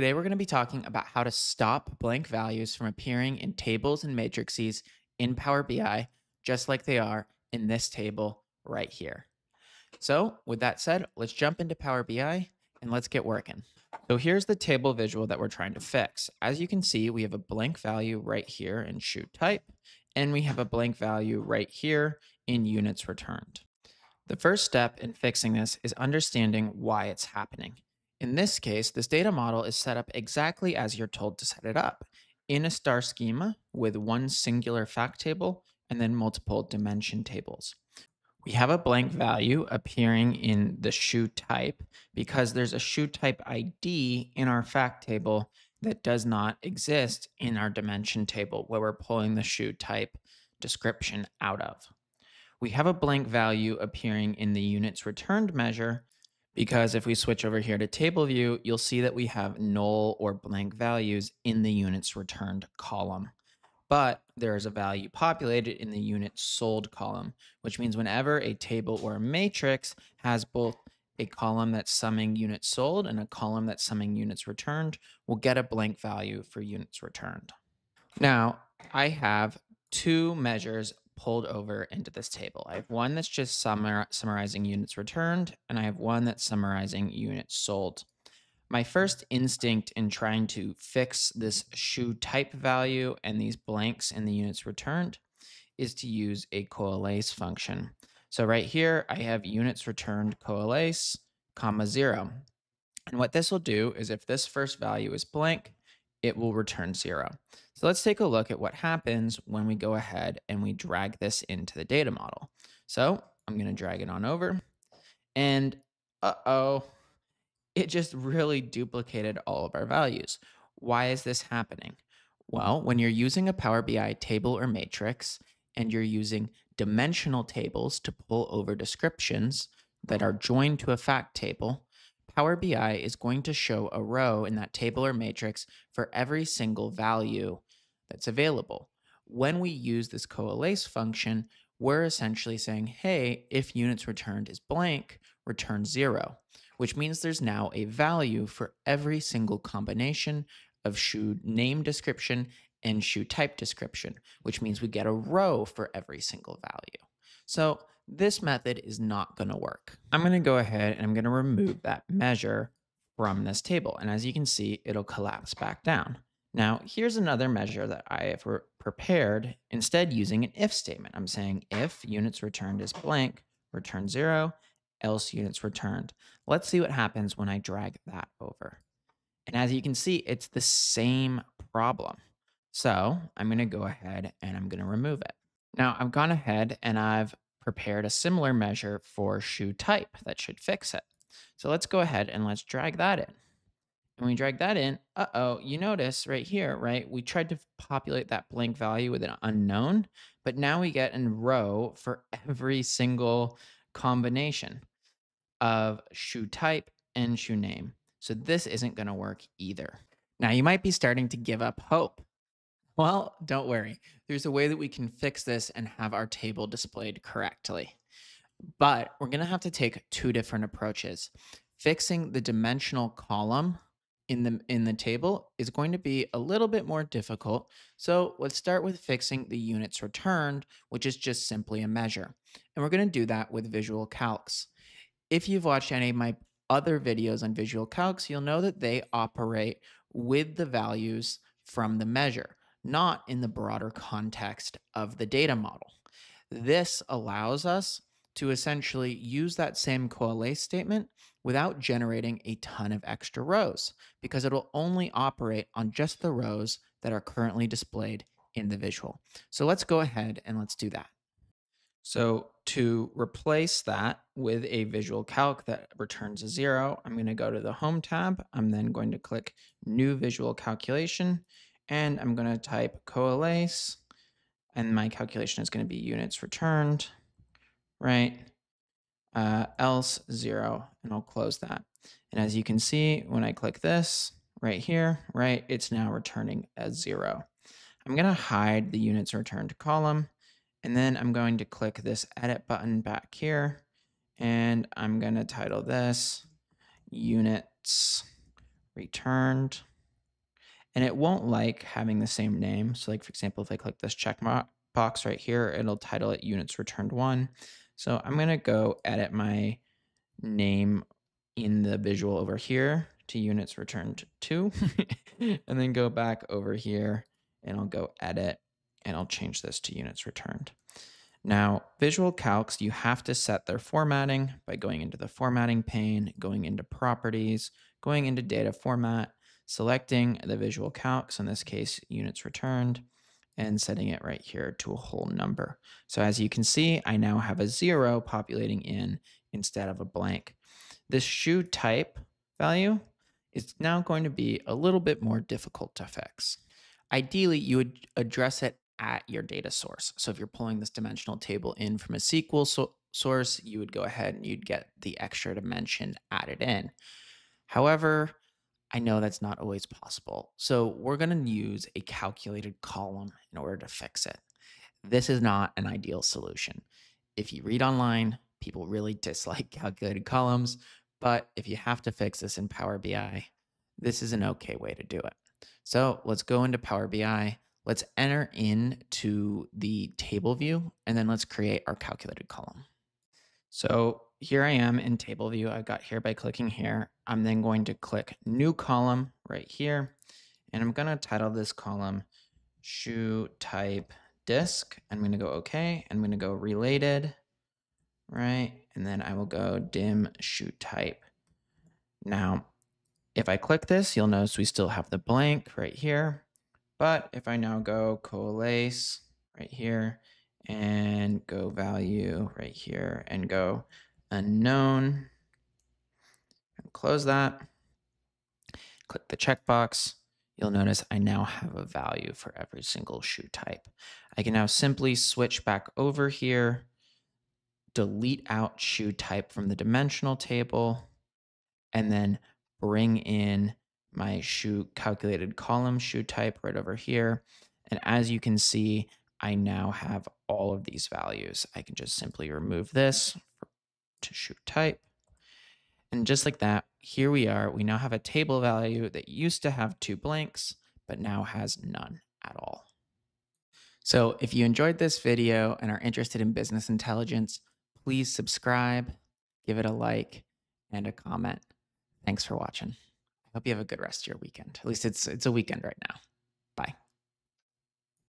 Today, we're going to be talking about how to stop blank values from appearing in tables and matrices in Power BI, just like they are in this table right here. So with that said, let's jump into Power BI and let's get working. So here's the table visual that we're trying to fix. As you can see, we have a blank value right here in shoe type, and we have a blank value right here in units returned. The first step in fixing this is understanding why it's happening. In this case, this data model is set up exactly as you're told to set it up, in a star schema with one singular fact table and then multiple dimension tables. We have a blank value appearing in the shoe type because there's a shoe type ID in our fact table that does not exist in our dimension table where we're pulling the shoe type description out of. We have a blank value appearing in the units returned measure because if we switch over here to table view, you'll see that we have null or blank values in the units returned column. But there is a value populated in the unit sold column, which means whenever a table or a matrix has both a column that's summing units sold and a column that's summing units returned, we'll get a blank value for units returned. Now, I have two measures pulled over into this table. I have one that's just mm. summar summarizing units returned, and I have one that's summarizing units sold. My first mm. instinct in trying to fix this shoe type value and these blanks in the units returned is to use a coalesce function. So right here, I have units returned coalesce, comma zero. And what this will do is if this first value is blank, it will return zero. So let's take a look at what happens when we go ahead and we drag this into the data model. So I'm going to drag it on over and uh-oh, it just really duplicated all of our values. Why is this happening? Well, when you're using a Power BI table or matrix and you're using dimensional tables to pull over descriptions that are joined to a fact table, Power BI is going to show a row in that table or matrix for every single value that's available. When we use this coalesce function, we're essentially saying, hey, if units returned is blank, return zero, which means there's now a value for every single combination of shoe name description and shoe type description, which means we get a row for every single value. So this method is not going to work. I'm going to go ahead and I'm going to remove that measure from this table. And as you can see, it'll collapse back down. Now, here's another measure that I have prepared, instead using an if statement. I'm saying if units returned is blank, return zero, else units returned. Let's see what happens when I drag that over. And as you can see, it's the same problem. So I'm going to go ahead and I'm going to remove it. Now I've gone ahead and I've prepared a similar measure for shoe type that should fix it. So let's go ahead and let's drag that in. And we drag that in, uh-oh, you notice right here, right? We tried to populate that blank value with an unknown, but now we get a row for every single combination of shoe type and shoe name. So this isn't going to work either. Now you might be starting to give up hope. Well, don't worry. There's a way that we can fix this and have our table displayed correctly. But we're going to have to take two different approaches. Fixing the dimensional column in the in the table is going to be a little bit more difficult. So let's start with fixing the units returned, which is just simply a measure. And we're going to do that with visual calcs. If you've watched any of my other videos on visual calcs, you'll know that they operate with the values from the measure not in the broader context of the data model. This allows us to essentially use that same coalesce statement without generating a ton of extra rows because it'll only operate on just the rows that are currently displayed in the visual. So let's go ahead and let's do that. So to replace that with a visual calc that returns a zero, I'm going to go to the home tab. I'm then going to click new visual calculation and I'm going to type coalesce, and my calculation is going to be units returned, right? Uh, else zero, and I'll close that. And as you can see, when I click this right here, right, it's now returning a zero. I'm going to hide the units returned column, and then I'm going to click this edit button back here, and I'm going to title this units returned And it won't like having the same name. So like, for example, if I click this check box right here, it'll title it units returned one. So I'm to go edit my name in the visual over here to units returned two, and then go back over here and I'll go edit and I'll change this to units returned. Now, visual calcs, you have to set their formatting by going into the formatting pane, going into properties, going into data format, selecting the visual calcs, in this case, units returned, and setting it right here to a whole number. So as you can see, I now have a zero populating in instead of a blank. This shoe type value is now going to be a little bit more difficult to fix. Ideally, you would address it at your data source. So if you're pulling this dimensional table in from a SQL so source, you would go ahead and you'd get the extra dimension added in. However, I know that's not always possible. So we're going to use a calculated column in order to fix it. This is not an ideal solution. If you read online, people really dislike calculated columns, but if you have to fix this in Power BI, this is an okay way to do it. So let's go into Power BI. Let's enter into the table view, and then let's create our calculated column. So here I am in table view. I got here by clicking here. I'm then going to click new column right here. And I'm going to title this column shoe type disk. I'm going to go OK. I'm going to go related, right? And then I will go dim shoe type. Now, if I click this, you'll notice we still have the blank right here. But if I now go coalesce right here and go value right here and go unknown, and close that, click the checkbox, you'll notice I now have a value for every single shoe type. I can now simply switch back over here, delete out shoe type from the dimensional table, and then bring in my shoe calculated column shoe type right over here. And as you can see, I now have all of these values. I can just simply remove this to shoe type. And just like that, here we are. We now have a table value that used to have two blanks, but now has none at all. So if you enjoyed this video and are interested in business intelligence, please subscribe, give it a like, and a comment. Thanks for watching. I hope you have a good rest of your weekend. At least it's it's a weekend right now.